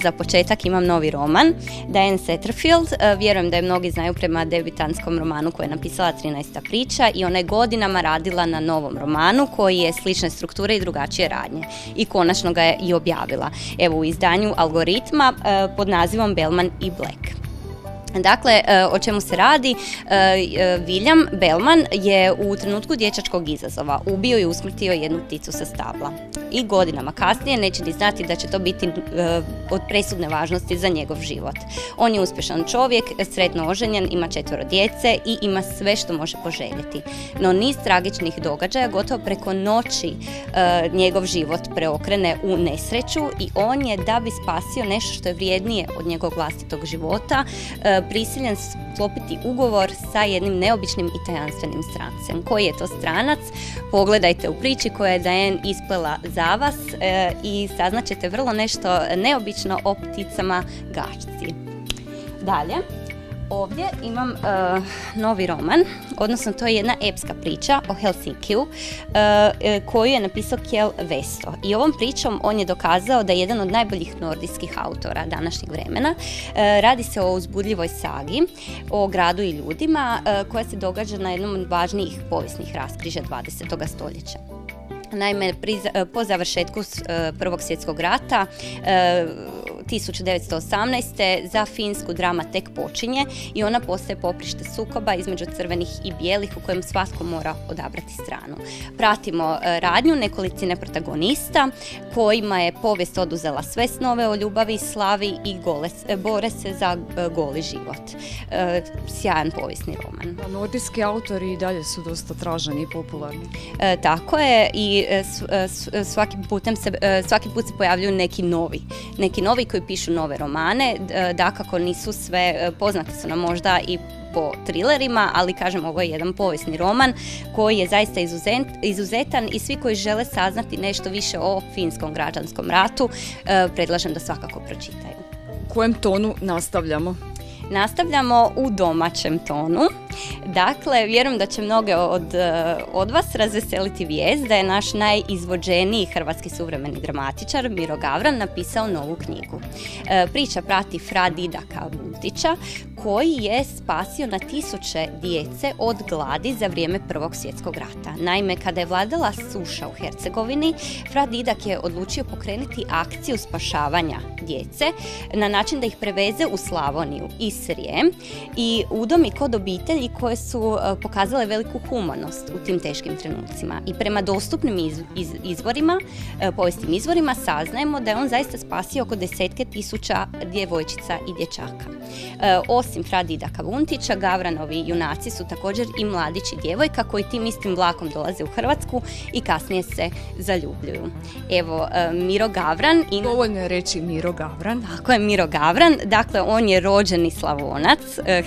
za početak imam novi roman, Diane Setterfield. E, vjerujem da je mnogi znaju prema debitantskom romanu koji je napisala 13. priča i ona je godinama radila na novom romanu koji je slične strukture i drugačije radnje. I konačno ga je i objavila. Evo u izdanju Algoritma e, pod nazivom Bellman i Black. Dakle, e, o čemu se radi? William Bellman je u trenutku dječačkog izazova ubio i usmrtio jednu pticu sa stabla. I godinama kasnije neće ni znati da će to biti od presudne važnosti za njegov život. On je uspješan čovjek, sretno oženjen, ima četvero djece i ima sve što može poželjeti. No niz tragičnih događaja gotovo preko noći njegov život preokrene u nesreću i on je da bi spasio nešto što je vrijednije od njegovog vlastitog života prisiljen sklopiti ugovor sa jednim neobičnim i tajanstvenim strancem. Koji je to stranac? Pogledajte u priči koja je Dajen isplela za vas e, i saznaćete vrlo nešto neobično o pticama gašci. Dalje. Ovdje imam uh, novi roman, odnosno to je jedna epska priča o Helsinkiju uh, koju je napisao Kjell Vesto. I ovom pričom on je dokazao da je jedan od najboljih nordijskih autora današnjeg vremena. radi se o uzbudljivoj sagi, o gradu i ljudima koja se događa na jednom od važnijih povijesnih raskriža 20. stoljeća. Naime, po završetku Prvog svjetskog rata 1918. za finsku drama tek počinje i ona postaje poprište sukoba između crvenih i bijelih u kojem svatko mora odabrati stranu. Pratimo e, radnju nekolicine protagonista kojima je povijest oduzela sve snove o ljubavi, slavi i gole, e, bore se za e, goli život. Sjajan povijesni roman. Nordijski autori i dalje su dosta traženi i popularni. tako je i svaki, putem se, svaki put se pojavljuju neki novi. Neki novi koji pišu nove romane, dakako nisu sve, e, poznate su nam možda i po trilerima, ali kažem ovo je jedan povijesni roman koji je zaista izuzetan i svi koji žele saznati nešto više o finskom građanskom ratu e, predlažem da svakako pročitaju. U kojem tonu nastavljamo? Nastavljamo u domaćem tonu. Dakle, vjerujem da će mnoge od, eh, od vas razveseliti vijest da je naš najizvođeniji hrvatski suvremeni dramatičar Miro Gavran napisao novu knjigu. Eh, priča prati Fra Didaka Vutića koji je spasio na tisuće djece od gladi za vrijeme Prvog svjetskog rata. Naime, kada je vladala suša u Hercegovini, Fra Didak je odlučio pokrenuti akciju spašavanja djece na način da ih preveze u Slavoniju i Srijem i udomi kod obitelji koje su e, pokazale veliku humanost u tim teškim trenucima. I prema dostupnim iz, izvorima, e, povijesnim izvorima, saznajemo da je on zaista spasio oko desetke tisuća djevojčica i dječaka. E, osim Fradida Kavuntića, Gavranovi junaci su također i mladić i djevojka koji tim istim vlakom dolaze u Hrvatsku i kasnije se zaljubljuju. Evo, Miro Gavran... I... Dovoljno je reći Miro Gavran. Tako je, Miro Gavran. Dakle, on je rođeni slavonac,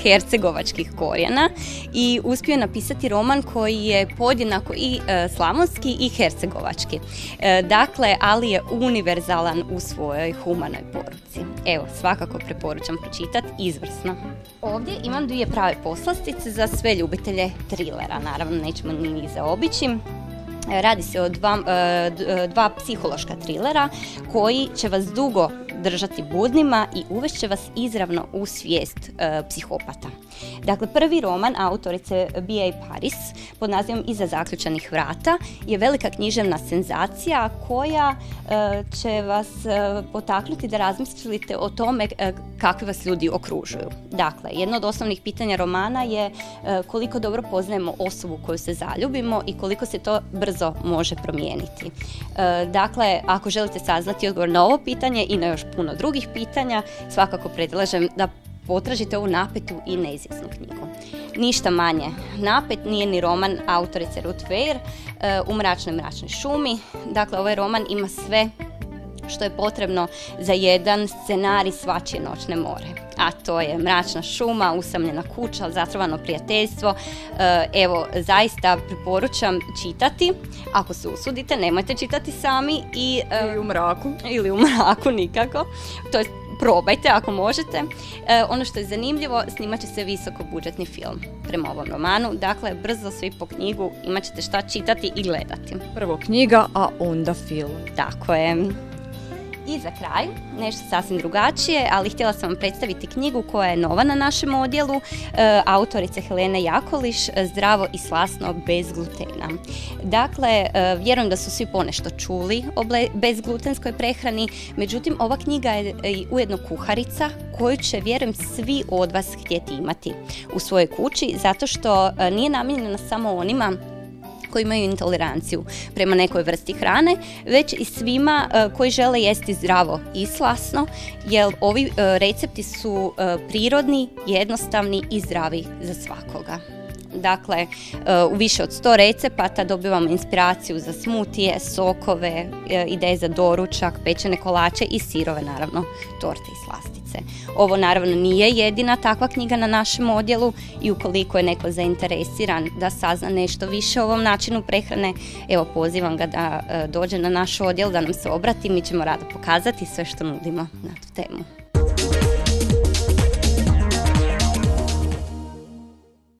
hercegovačkih korijena i uspio je napisati roman koji je podjednako i e, slavonski i hercegovački. E, dakle, ali je univerzalan u svojoj humanoj poruci. Evo, svakako preporučam pročitati, izvrsno. Ovdje imam dvije prave poslastice za sve ljubitelje trilera, naravno nećemo ni zaobići. Radi se o dva, e, dva psihološka trilera koji će vas dugo držati budnima i uvešće vas izravno u svijest e, psihopata. Dakle, prvi roman autorice B.A. Paris pod nazivom Iza zaključanih vrata je velika književna senzacija koja e, će vas e, potaknuti da razmislite o tome kakvi vas ljudi okružuju. Dakle, jedno od osnovnih pitanja romana je koliko dobro poznajemo osobu koju se zaljubimo i koliko se to brzo može promijeniti. Dakle, ako želite saznati odgovor na ovo pitanje i na još puno drugih pitanja, svakako predlažem da potražite ovu napetu i neizvjesnu knjigu. Ništa manje napet nije ni roman autorice Ruth Weir e, u mračnoj mračnoj šumi. Dakle, ovaj roman ima sve što je potrebno za jedan scenarij svačije noćne more. A to je mračna šuma, usamljena kuća, zatrovano prijateljstvo. E, evo, zaista preporučam čitati. Ako se usudite, nemojte čitati sami. I, e, ili u mraku. Ili u mraku, nikako. To je probajte ako možete. E, ono što je zanimljivo, snimat će se visoko budžetni film prema ovom romanu. Dakle, brzo svi po knjigu imat ćete šta čitati i gledati. Prvo knjiga, a onda film. Tako je. I za kraj, nešto sasvim drugačije, ali htjela sam vam predstaviti knjigu koja je nova na našem odjelu, e, autorice Helene Jakoliš, Zdravo i slasno bez glutena. Dakle, e, vjerujem da su svi ponešto čuli o bezglutenskoj prehrani, međutim ova knjiga je ujedno kuharica koju će, vjerujem, svi od vas htjeti imati u svojoj kući, zato što e, nije namijenjena samo onima koji imaju intoleranciju prema nekoj vrsti hrane, već i svima e, koji žele jesti zdravo i slasno, jer ovi e, recepti su e, prirodni, jednostavni i zdravi za svakoga. Dakle, u više od 100 recepata dobivamo inspiraciju za smutije, sokove, ideje za doručak, pečene kolače i sirove, naravno, torte i slastice. Ovo naravno nije jedina takva knjiga na našem odjelu i ukoliko je neko zainteresiran da sazna nešto više o ovom načinu prehrane, evo pozivam ga da dođe na naš odjel, da nam se obrati, mi ćemo rado pokazati sve što nudimo na tu temu.